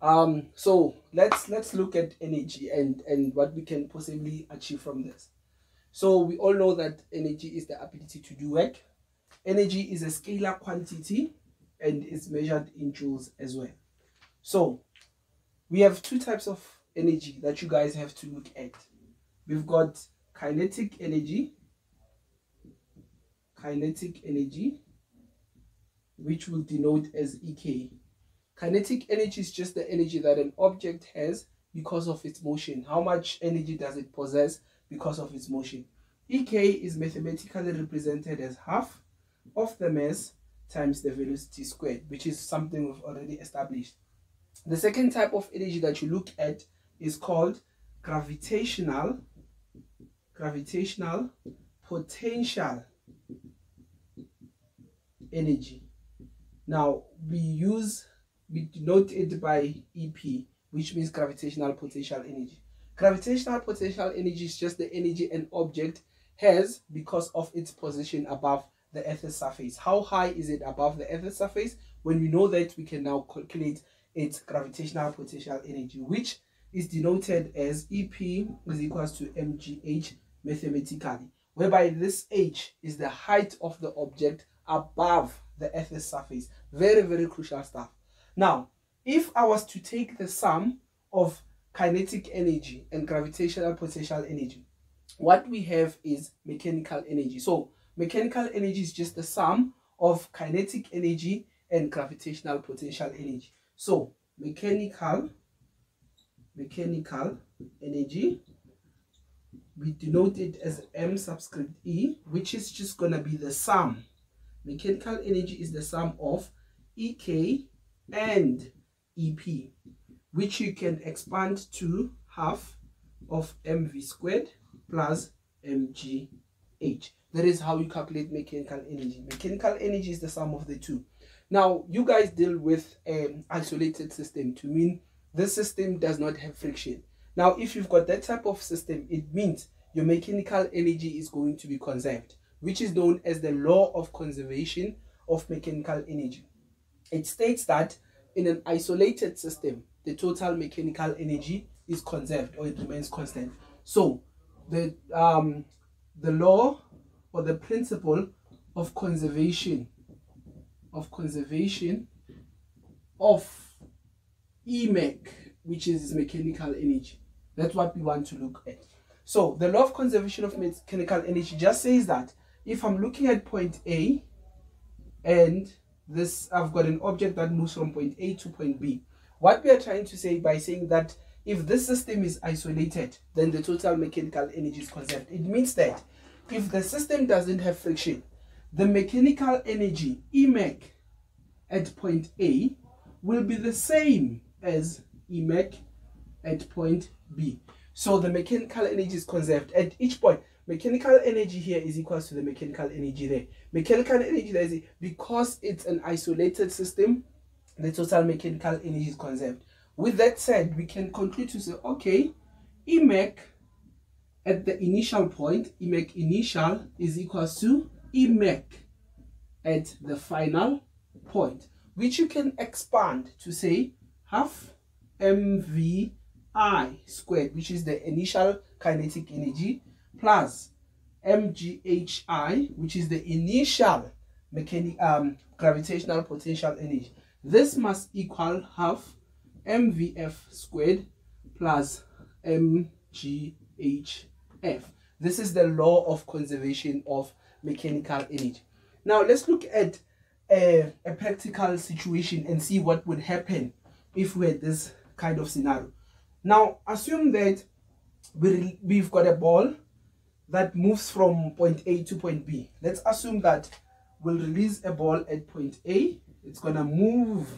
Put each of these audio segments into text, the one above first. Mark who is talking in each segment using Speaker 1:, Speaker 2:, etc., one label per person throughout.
Speaker 1: Um, so let's let's look at energy and and what we can possibly achieve from this. So we all know that energy is the ability to do work. Energy is a scalar quantity and is measured in joules as well. So we have two types of energy that you guys have to look at. We've got kinetic energy, kinetic energy, which will denote as EK. Kinetic energy is just the energy that an object has because of its motion. How much energy does it possess because of its motion? EK is mathematically represented as half of the mass times the velocity squared, which is something we've already established. The second type of energy that you look at is called gravitational gravitational potential energy. Now we use we denote it by EP, which means gravitational potential energy. Gravitational potential energy is just the energy an object has because of its position above the Earth's surface. How high is it above the Earth's surface? When we know that, we can now calculate its gravitational potential energy, which is denoted as EP is equals to mgh mathematically, whereby this h is the height of the object above the Earth's surface. Very, very crucial stuff. Now, if I was to take the sum of kinetic energy and gravitational potential energy, what we have is mechanical energy. So, mechanical energy is just the sum of kinetic energy and gravitational potential energy. So, mechanical mechanical energy we denote it as m subscript e which is just going to be the sum mechanical energy is the sum of ek and ep which you can expand to half of mv squared plus mgh that is how you calculate mechanical energy mechanical energy is the sum of the two now you guys deal with an isolated system to mean this system does not have friction. Now, if you've got that type of system, it means your mechanical energy is going to be conserved, which is known as the law of conservation of mechanical energy. It states that in an isolated system, the total mechanical energy is conserved or it remains constant. So, the um, the law or the principle of conservation of conservation of EMEC, which is mechanical energy. That's what we want to look at. So the law of conservation of mechanical energy just says that if I'm looking at point A and this I've got an object that moves from point A to point B. What we are trying to say by saying that if this system is isolated, then the total mechanical energy is conserved. It means that if the system doesn't have friction, the mechanical energy, EMEC, at point A will be the same as EMEC at point B. So the mechanical energy is conserved at each point. Mechanical energy here is equal to the mechanical energy there. Mechanical energy there is because it's an isolated system, the total mechanical energy is conserved. With that said, we can conclude to say, okay, EMEC at the initial point, EMEC initial is equal to EMEC at the final point, which you can expand to say half mvi squared, which is the initial kinetic energy, plus mghi, which is the initial mechanic um, gravitational potential energy. This must equal half mvf squared plus mghf. This is the law of conservation of mechanical energy. Now let's look at a, a practical situation and see what would happen if we had this kind of scenario. Now, assume that we, we've got a ball that moves from point A to point B. Let's assume that we'll release a ball at point A. It's going to move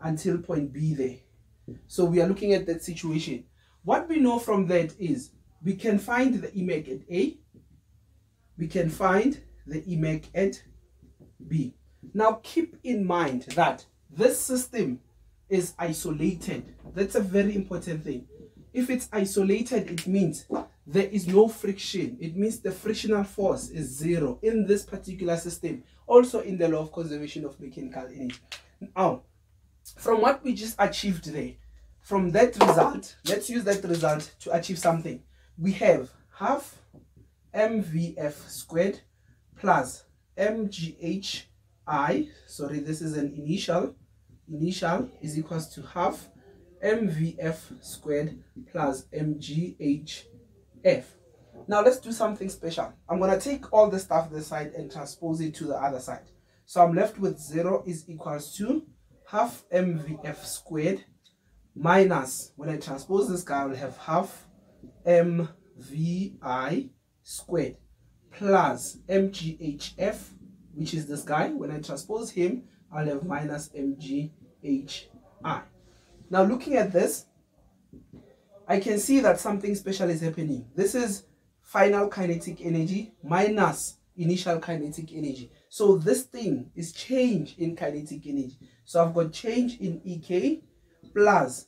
Speaker 1: until point B there. So we are looking at that situation. What we know from that is we can find the EMEC at A. We can find the EMEC at B. Now keep in mind that this system is isolated. That's a very important thing. If it's isolated, it means there is no friction. It means the frictional force is zero in this particular system. Also in the law of conservation of mechanical energy. Now, from what we just achieved there, from that result, let's use that result to achieve something. We have half mvf squared plus mghi, sorry, this is an initial, initial is equals to half mvf squared plus mghf. Now let's do something special. I'm going to take all the stuff this side and transpose it to the other side. So I'm left with 0 is equals to half mvf squared minus, when I transpose this guy, I will have half mvi squared plus mghf, which is this guy. When I transpose him, I'll have minus mghi. Now looking at this, I can see that something special is happening. This is final kinetic energy minus initial kinetic energy. So this thing is change in kinetic energy. So I've got change in EK plus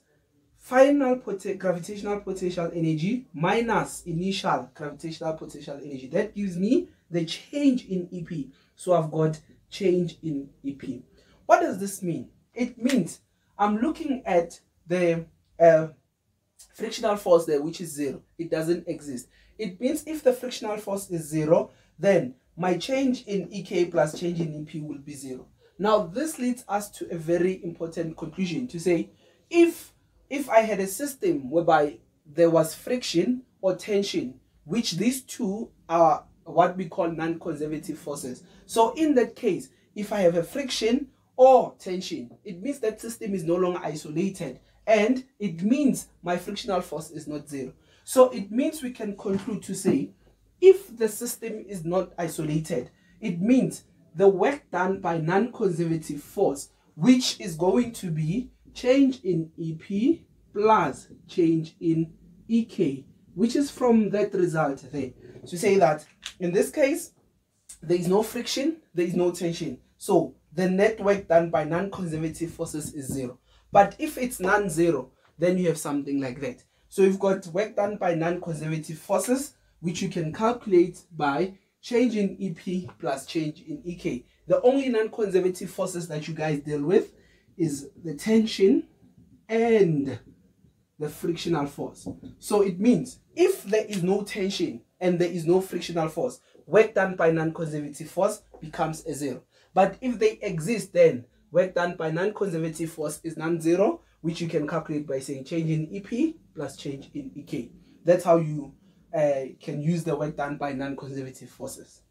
Speaker 1: final pot gravitational potential energy minus initial gravitational potential energy. That gives me the change in EP. So I've got change in EP. What does this mean? It means I'm looking at the uh, frictional force there, which is zero. It doesn't exist. It means if the frictional force is zero, then my change in EK plus change in EP will be zero. Now, this leads us to a very important conclusion to say, if, if I had a system whereby there was friction or tension, which these two are what we call non-conservative forces. So in that case, if I have a friction or tension, it means that system is no longer isolated and it means my frictional force is not zero. So it means we can conclude to say if the system is not isolated, it means the work done by non-conservative force, which is going to be change in EP plus change in EK, which is from that result there. To say that in this case, there is no friction, there is no tension. So the net work done by non-conservative forces is zero. But if it's non-zero, then you have something like that. So you've got work done by non-conservative forces, which you can calculate by change in EP plus change in EK. The only non-conservative forces that you guys deal with is the tension and the frictional force. So it means if there is no tension and there is no frictional force, work done by non-conservative force becomes a zero. But if they exist, then work done by non-conservative force is non-zero, which you can calculate by saying change in EP plus change in EK. That's how you uh, can use the work done by non-conservative forces.